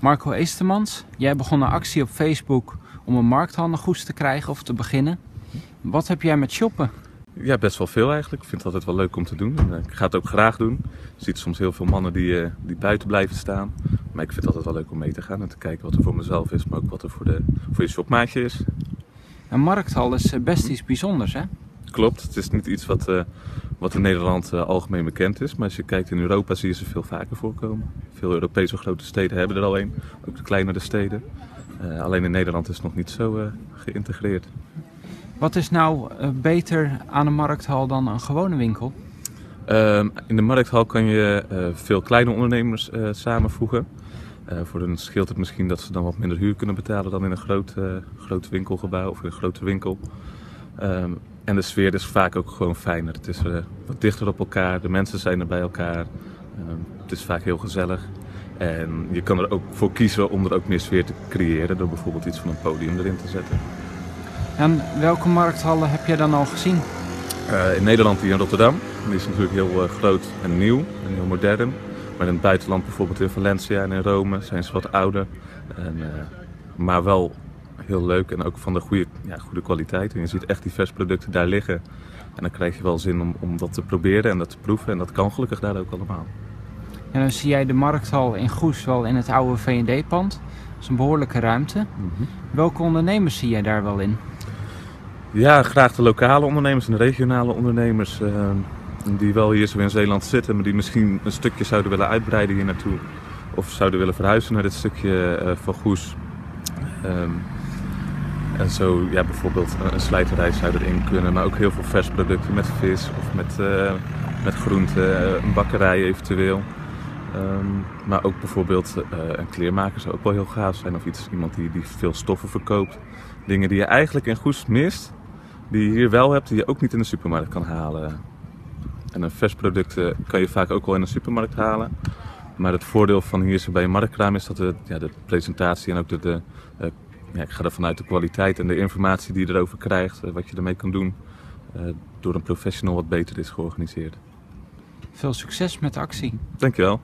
Marco Eestermans, jij begon een actie op Facebook om een markthal nog goed te krijgen of te beginnen. Wat heb jij met shoppen? Ja, best wel veel eigenlijk. Ik vind het altijd wel leuk om te doen. En, eh, ik ga het ook graag doen. Je ziet soms heel veel mannen die, eh, die buiten blijven staan. Maar ik vind het altijd wel leuk om mee te gaan en te kijken wat er voor mezelf is, maar ook wat er voor, de, voor je shopmaatje is. Een markthal is eh, best iets bijzonders, hè? Klopt, het is niet iets wat, eh, wat in Nederland eh, algemeen bekend is. Maar als je kijkt in Europa zie je ze veel vaker voorkomen. Veel Europese grote steden hebben er al een, ook de kleinere steden. Eh, alleen in Nederland is het nog niet zo geïntegreerd. Wat is nou beter aan een markthal dan een gewone winkel? Ehm, in de markthal kan je veel kleine ondernemers samenvoegen. Voor hen scheelt het misschien dat ze dan wat minder huur kunnen betalen dan in een groot, groot winkelgebouw of in een grote winkel. Ehm, en de sfeer is vaak ook gewoon fijner. Het is eh, wat dichter op elkaar, de mensen zijn er bij elkaar. Ehm, het is vaak heel gezellig. En je kan er ook voor kiezen om er ook meer sfeer te creëren door bijvoorbeeld iets van een podium erin te zetten. En welke markthallen heb jij dan al gezien? Eh, in Nederland die in Rotterdam. Die is natuurlijk heel eh, groot en nieuw en heel modern. Maar in het buitenland, bijvoorbeeld in Valencia en in Rome, zijn ze wat ouder. En, maar wel heel leuk en ook van de goede, ja, goede kwaliteit. En je ziet echt die vers producten daar liggen. En dan krijg je wel zin om, om dat te proberen en dat te proeven. En dat kan gelukkig daar ook allemaal. En dan zie jij de markthal in Goes wel in het oude V&D-pand. Dat is een behoorlijke ruimte. Welke ondernemers zie jij daar wel in? Ja, graag de lokale ondernemers en de regionale ondernemers. eh, die wel hier zo in Zeeland zitten, maar die misschien een stukje zouden willen uitbreiden hier naartoe. Of zouden willen verhuizen naar dit stukje eh, van Goes. Ehm, en zo ja, bijvoorbeeld een- een slijterij zou erin kunnen, maar ook heel veel vers producten met vis of met, eh met groenten, eh, een bakkerij eventueel. Ehm, maar ook bijvoorbeeld eh, een kleermaker zou ook wel heel gaaf zijn. Of iets, iemand die, die veel stoffen verkoopt. Dingen die je eigenlijk in Goes mist, die je hier wel hebt, die je ook niet in de supermarkt kan halen. En een vers product eh, kan je vaak ook wel in een supermarkt halen. Maar het voordeel van hier bij een marktkraam is dat de, ja, de presentatie en ook de, de eh, ja, ik ga ervan uit de kwaliteit en de informatie die je erover krijgt, eh, wat je ermee kan doen, eh, door een professional wat beter is georganiseerd. Veel succes met de actie. Dankjewel.